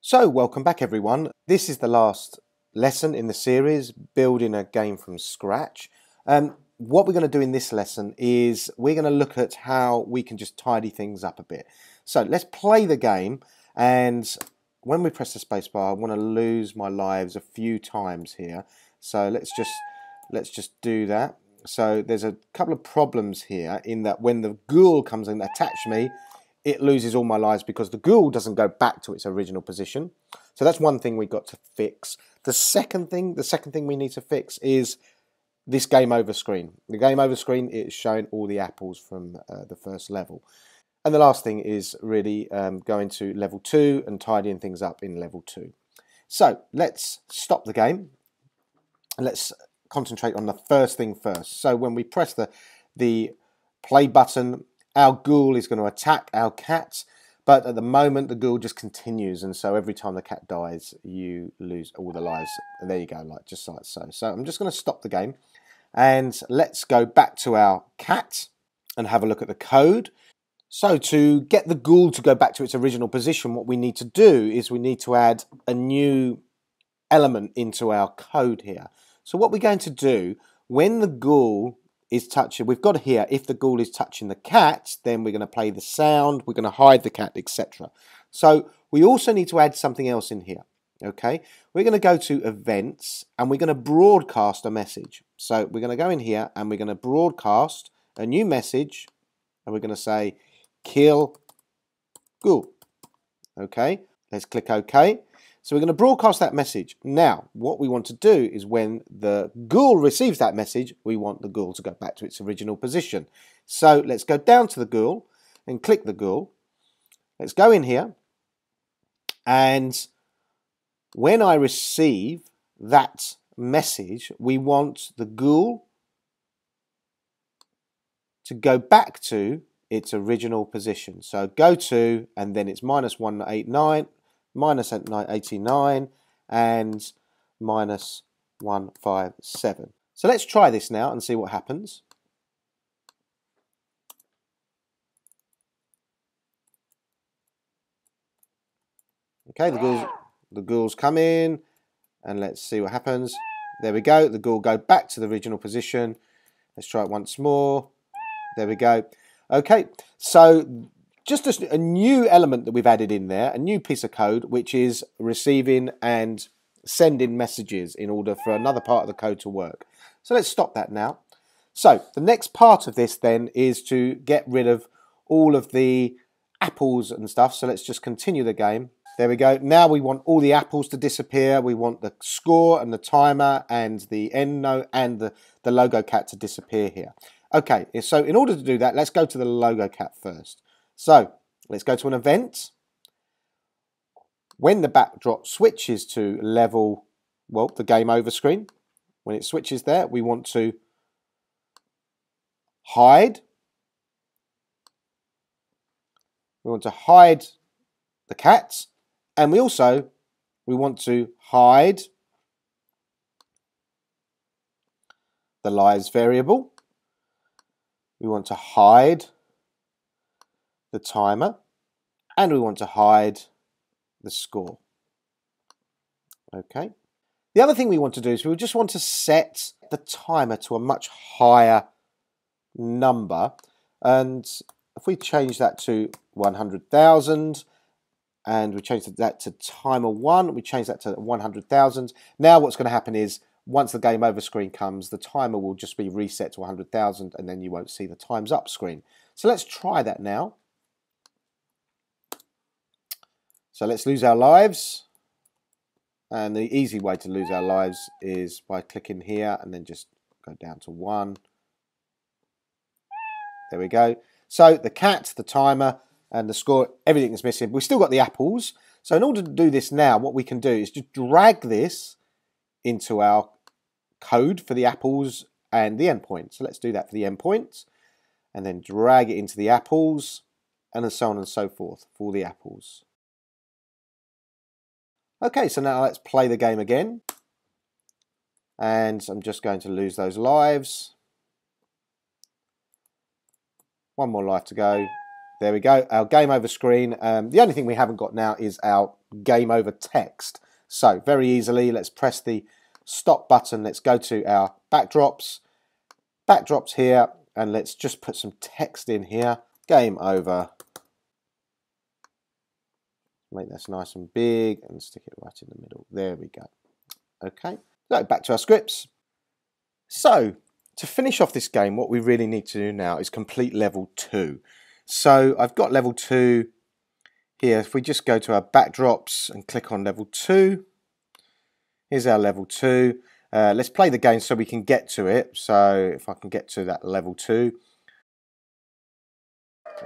So, welcome back everyone. This is the last lesson in the series, building a game from scratch. Um, what we're going to do in this lesson is we're going to look at how we can just tidy things up a bit. So let's play the game and when we press the spacebar I want to lose my lives a few times here. So let's just let's just do that. So there's a couple of problems here in that when the ghoul comes and attach me it loses all my lives because the ghoul doesn't go back to its original position. So that's one thing we've got to fix. The second thing, the second thing we need to fix is this game over screen. The game over screen is showing all the apples from uh, the first level. And the last thing is really um, going to level 2 and tidying things up in level 2. So let's stop the game and let's concentrate on the first thing first. So when we press the, the play button, our ghoul is going to attack our cat but at the moment, the ghoul just continues, and so every time the cat dies, you lose all the lives. And there you go, like just like so. So I'm just going to stop the game, and let's go back to our cat and have a look at the code. So to get the ghoul to go back to its original position, what we need to do is we need to add a new element into our code here. So what we're going to do, when the ghoul is touching, we've got here, if the ghoul is touching the cat, then we're going to play the sound, we're going to hide the cat, etc. So we also need to add something else in here. Okay, we're going to go to events and we're going to broadcast a message. So we're going to go in here and we're going to broadcast a new message and we're going to say kill ghoul. Okay, let's click OK. So we're going to broadcast that message. Now, what we want to do is when the ghoul receives that message, we want the ghoul to go back to its original position. So let's go down to the ghoul and click the ghoul. Let's go in here. And when I receive that message, we want the ghoul to go back to its original position. So go to, and then it's minus 189, minus 89 and minus 157. So let's try this now and see what happens. Okay, the ghouls, the ghouls come in and let's see what happens. There we go. The ghoul go back to the original position. Let's try it once more. There we go. Okay, so just a, a, new element that we've added in there, a new piece of code, which is receiving and sending messages in order for another part of the code to work. So let's stop that now. So the next part of this then is to get rid of all of the apples and stuff. So let's just continue the game. There we go. Now we want all the apples to disappear. We want the score and the timer and the end note and the, the logo cat to disappear here. Okay, so in order to do that, let's go to the logo cat first. So let's go to an event. When the backdrop switches to level, well, the game over screen, when it switches there, we want to hide. We want to hide the cats, and we also we want to hide the lives variable. We want to hide the timer and we want to hide the score. Okay. The other thing we want to do is we just want to set the timer to a much higher number. And if we change that to 100,000 and we change that to timer one, we change that to 100,000. Now what's going to happen is once the game over screen comes, the timer will just be reset to 100,000 and then you won't see the times up screen. So let's try that now. So let's lose our lives. And the easy way to lose our lives is by clicking here and then just go down to one. There we go. So the cat, the timer, and the score, everything is missing. We've still got the apples. So in order to do this now, what we can do is just drag this into our code for the apples and the endpoint. So let's do that for the endpoint. And then drag it into the apples, and so on and so forth for the apples. Okay, so now let's play the game again. and I'm just going to lose those lives. One more life to go. There we go, our game over screen. Um, the only thing we haven't got now is our game over text. So very easily, let's press the stop button. Let's go to our backdrops. Backdrops here, and let's just put some text in here. Game over. Make this nice and big and stick it right in the middle. There we go. Okay, so back to our scripts. So, to finish off this game, what we really need to do now is complete level 2. So, I've got level 2 here. If we just go to our backdrops and click on level 2, here's our level 2. Uh, let's play the game so we can get to it. So, if I can get to that level 2,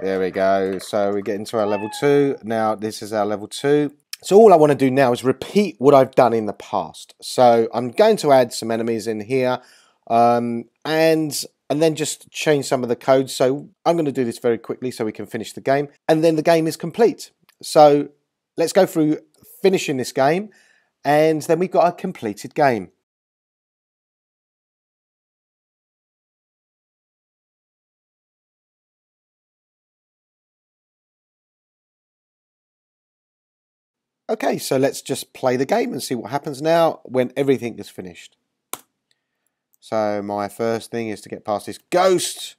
there we go. So we get into our level two. Now this is our level two. So all I want to do now is repeat what I've done in the past. So I'm going to add some enemies in here um, and and then just change some of the code. So I'm going to do this very quickly so we can finish the game. And then the game is complete. So let's go through finishing this game and then we've got a completed game. Okay, so let's just play the game and see what happens now when everything is finished. So my first thing is to get past this ghost.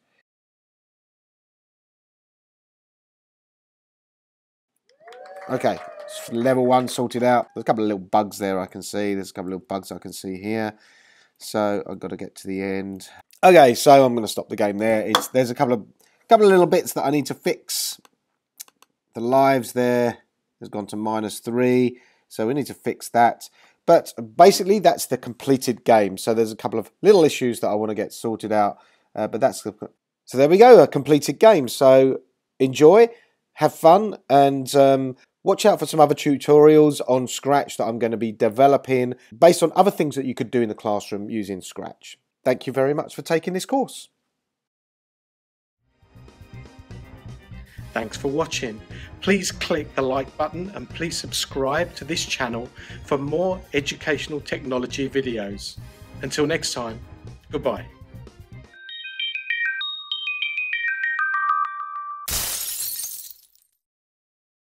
Okay, level one sorted out. There's a couple of little bugs there I can see. There's a couple of little bugs I can see here. So I've got to get to the end. Okay, so I'm going to stop the game there. It's There's a couple of couple of little bits that I need to fix. The lives there has gone to minus three. So we need to fix that. But basically, that's the completed game. So there's a couple of little issues that I want to get sorted out. Uh, but that's the, so there we go, a completed game. So enjoy, have fun, and um, watch out for some other tutorials on Scratch that I'm going to be developing based on other things that you could do in the classroom using Scratch. Thank you very much for taking this course. Thanks for watching. Please click the like button and please subscribe to this channel for more educational technology videos. Until next time, goodbye.